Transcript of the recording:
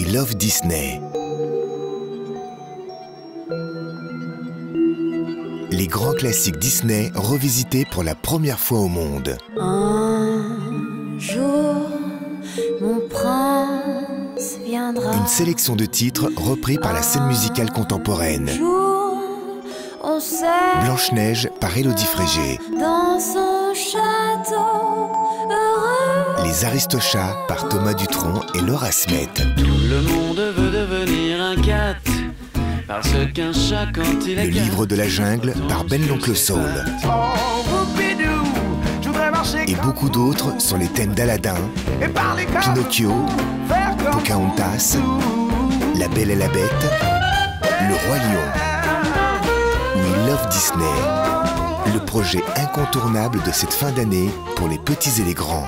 We Love Disney. Les grands classiques Disney revisités pour la première fois au monde. Un jour, mon prince viendra. Une sélection de titres repris par la scène musicale contemporaine. Blanche-Neige par Élodie Frégé. dans son château heureux. Les Aristochats par Thomas Dutronc et Laura Smet. Tout le monde veut devenir un cat. Parce qu'un chat, quand il est Le livre de la jungle par Ben l'Oncle Saul. Et beaucoup d'autres sur les thèmes d'Aladin, Pinocchio, Pocahontas, La Belle et la Bête, Le Roi Lion. We Love Disney. Le projet incontournable de cette fin d'année pour les petits et les grands.